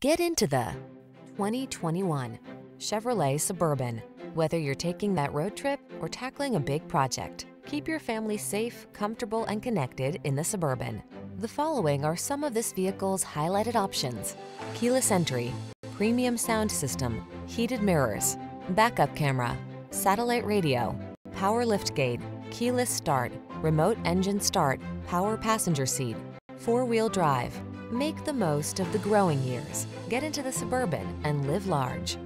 Get into the 2021 Chevrolet Suburban. Whether you're taking that road trip or tackling a big project, keep your family safe, comfortable, and connected in the Suburban. The following are some of this vehicle's highlighted options. Keyless entry, premium sound system, heated mirrors, backup camera, satellite radio, power liftgate, keyless start, remote engine start, power passenger seat, four-wheel drive. Make the most of the growing years. Get into the Suburban and live large.